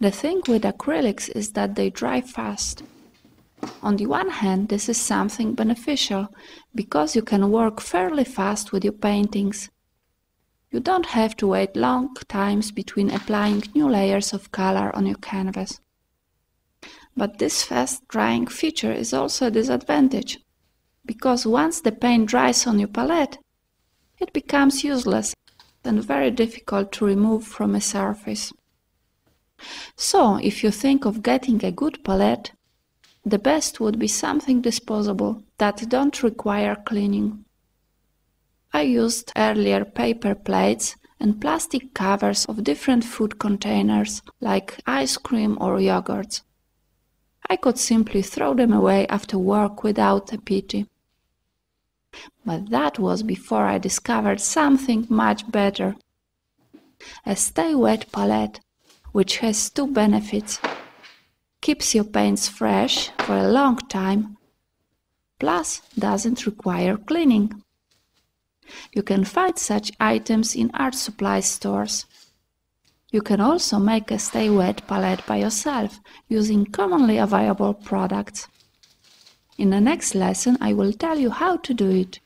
The thing with acrylics is that they dry fast. On the one hand, this is something beneficial because you can work fairly fast with your paintings. You don't have to wait long times between applying new layers of color on your canvas. But this fast drying feature is also a disadvantage because once the paint dries on your palette, it becomes useless and very difficult to remove from a surface. So, if you think of getting a good palette, the best would be something disposable that don't require cleaning. I used earlier paper plates and plastic covers of different food containers like ice cream or yogurts. I could simply throw them away after work without a pity. But that was before I discovered something much better. A Stay Wet palette, which has two benefits keeps your paints fresh for a long time, plus doesn't require cleaning. You can find such items in art supply stores. You can also make a Stay Wet palette by yourself using commonly available products. In the next lesson I will tell you how to do it.